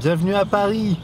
Bienvenue à Paris.